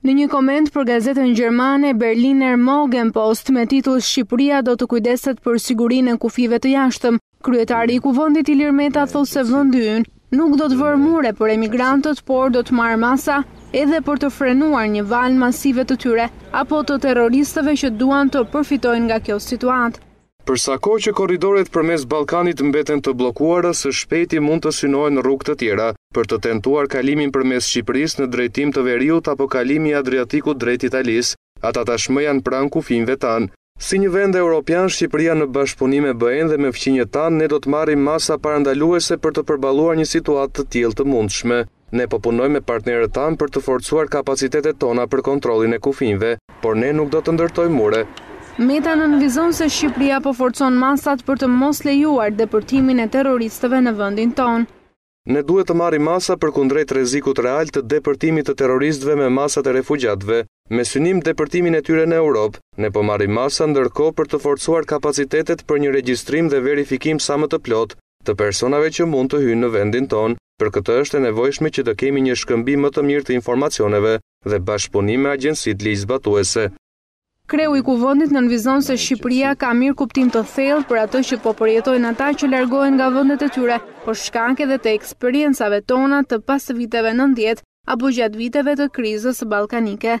Në një koment për gazetën gjermane Berliner Morgenpost me titull Shqipëria do të kujdeset për sigurinë e kufijve të jashtëm, kryetari i Kuvendit Ilir Meta thotë se vendi ynë nuk do të vërë mure për emigrantët, por do të marrë masa edhe për të frenuar një valë masive të tyre apo të terroristëve që duan të përfitojnë nga kjo situatë. Për sa kohë që korridoret përmes Ballkanit mbeten të bllokuara, së shpejti mund të synohen rrugë të tjera, për të tentuar kalimin përmes Shqipërisë në drejtim të veriut apo kalimi i Adriatikut drejt Italisë. Ata tashmë janë pranë kufinjve tanë. Si një vend europian, Shqipëria në bashkëpunim me BE-në dhe me fqinjët tanë, ne do të marrim masa parandaluese për të përballuar një situatë të tillë të mundshme. Ne po punojmë me partnerët tanë për të forcuar kapacitetet tona për kontrollin e kufinjve, por ne nuk do të ndërtojmë mure. Meta nënvizon se Shqipëria po forcon masat për të mos lejuar depërtimin e terroristëve në vendin tonë. Ne duhet të marrim masa përkundrejt rrezikut real të depërtimit të terroristëve me masat e refugjatëve, me synim depërtimin e tyre në Europë. Ne po marrim masa ndërkohë për të forcuar kapacitetet për një regjistrim dhe verifikim sa më të plotë të personave që mund të hyjnë në vendin tonë. Për këtë është e nevojshme që të kemi një shkëmbim më të mirë të informacioneve dhe bashkëpunim me agjencitë ligjzbatuese. Kreu i Kuvendit nënvizon se Shqipëria ka mirëkuptim të thellë për atë që po përjetojnë ata që largohen nga vendet e tyre për shkak edhe të eksperiencave tona të pas viteve nëntëdhjetë apo gjatë viteve të krizës ballkanike.